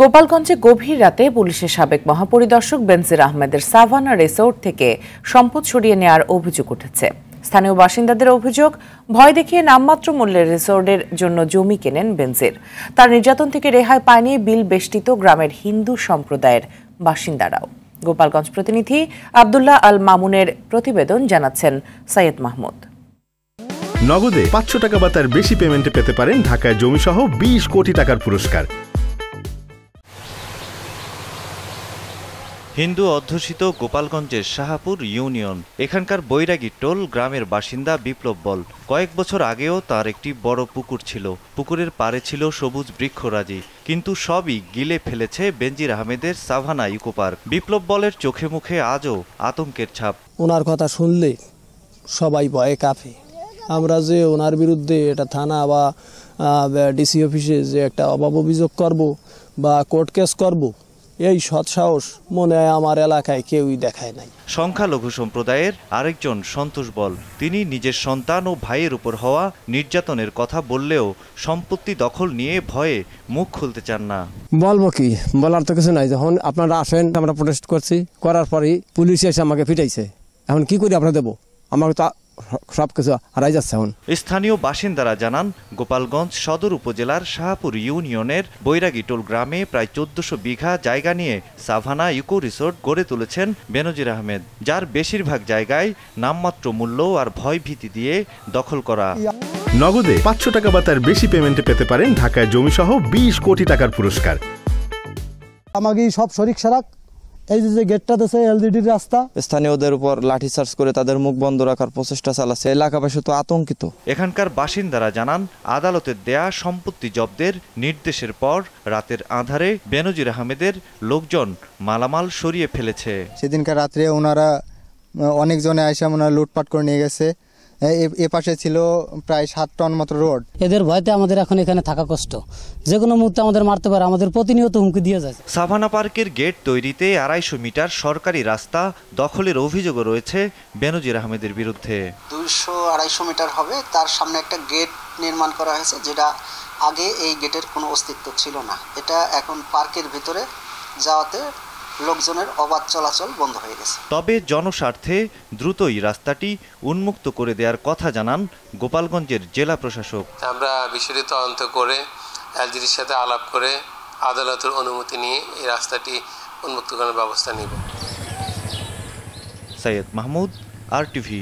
গোপালগঞ্জে গভীর রাতে পুলিশের সাবেক মহাপরিদর্শক বেনজির আহমেদের সাভানা রিসোর্ট থেকে সম্পদ সরিয়ে নেওয়ার অভিযোগ উঠেছে। স্থানীয় বাসিন্দাদের অভিযোগ, ভয় দেখিয়ে নামমাত্র মূল্যের রিসোর্টের জন্য জমি কেনেন বেনজির। তার নির্যাতন থেকে রেহাই পায়নি বিল বেষ্টিত গ্রামের হিন্দু সম্প্রদায়ের বাসিন্দারাও। গোপালগঞ্জ প্রতিনিধি আবদুল্লাহ আল মামুনের প্রতিবেদন জানাচ্ছেন সৈয়দ মাহমুদ। নগদে পাঁচশো টাকা বা তার বেশি পেমেন্টে পেতে পারেন ঢাকায় জমিসহ বিশ কোটি টাকার পুরস্কার। হিন্দু অধ্যুষিত গোপালগঞ্জের শাহাপুর ইউনিয়ন। এখানকার বৈরাগী টোল গ্রামের বাসিন্দা বিপ্লব বল। কয়েক বছর আগেও তার একটি বড় পুকুর ছিল। পুকুরের পারে ছিল সবুজ বৃক্ষরাজি। কিন্তু সবই গিলে ফেলেছে বেনজির আহমেদের সাভানা ইকো পার্ক। বিপ্লব বলের চোখে মুখে আজও আতঙ্কের ছাপ। ওনার কথা শুনলে সবাই ভয়ে কাঁপে। আমরা যে ওনার বিরুদ্ধে এটা থানা বা ডিসি অফিসে যে একটা অভাব অভিযোগ করব বা কোর্ট কেস করব এই সৎসাহস মনে হয় আমার এলাকায় কেউই দেখায় নাই। সংখ্যালঘু সম্প্রদায়ের আরেকজন সন্তোষ বল তিনি নিজের সন্তান ও ভাইয়ের উপর হওয়া নির্যাতনের কথা বললেও সম্পত্তি দখল নিয়ে ভয়ে মুখ খুলতে চান না। বলব কি বলার তো কিছু নাই। যখন আপনারা আসেন আমরা প্রোটেস্ট করছি করার পরেই পুলিশ এসে আমাকে ফিটাইছে এখন কি করি আপনার দেবো? আমাকে তো সব কিছু হারাই যাচ্ছে এখন। স্থানীয় বাসিন্দারা জানান গোপালগঞ্জ সদর উপজেলার শাহপুর ইউনিয়নের বৈরাগীটোল গ্রামে প্রায় চোদ্দশো বিঘা জায়গা নিয়ে সাভানা ইকো রিসোর্ট গড়ে তুলেছেন বেনজির আহমেদ যার বেশিরভাগ জায়গায় নামমাত্র মূল্য আর ভয় ভীতি দিয়ে দখল করা। নগদে পাঁচশো টাকা বা তার বেশি পেমেন্টে পেতে পারেন ঢাকায় জমিসহ বিশ কোটি টাকার পুরস্কার। আমাকে সব শরিক সারাক। এই যে গেটটা দেশে এলজিডির রাস্তা। স্থানীয়দের উপর লাঠিচার্জ করে তাদের মুখ বন্ধ রাখার প্রচেষ্টা চালাচ্ছে। এলাকাবাসী তো আতঙ্কিত। এখানকার বাসিন্দারা জানান আদালতের দেয়া সম্পত্তি জব্দের নির্দেশের পর রাতের আধারে বেনজির আহমেদের লোকজন মালামাল সরিয়ে ফেলেছে। সেদিনকার রাত্রে ওনারা অনেকজনে আইসা ওনারা লুটপাট করে নিয়ে গেছে। এ পাশে ছিল প্রায় সাত টন মতো রোড। এদের ভয়তে আমাদের এখন এখানে থাকা কষ্ট। যে কোনো মুহূর্তে আমাদের মারতে পারে আমাদের প্রতিনিয়ত হুমকি দিয়ে যায়। সাভানা পার্কের গেট তৈরিতে আড়াইশো মিটার সরকারি রাস্তা দখলের অভিযোগও রয়েছে বেনজির আহমেদের বিরুদ্ধে। দুইশো আড়াইশো মিটার হবে তার সামনে একটা গেট নির্মাণ করা হয়েছে যেটা আগে এই গেটের কোনো অস্তিত্ব ছিল না। এটা এখন পার্কের ভিতরে যাওয়াতে লোকজনের অবাধ চলাচল বন্ধ হয়ে গেছে। তবে জনস্বার্থে দ্রুতই রাস্তাটি উন্মুক্ত করে দেওয়ার কথা জানান গোপালগঞ্জের জেলা প্রশাসক। আমরা বিষয়টি তদন্ত করে এলজিডির সাথে আলাপ করে আদালতের অনুমতি নিয়ে এই রাস্তাটি উন্মুক্ত করার ব্যবস্থা নিব। Syed Mahmud R TV.